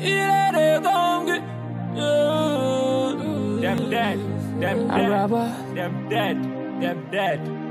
They Them dead. Them dead. Them dead. Them dead.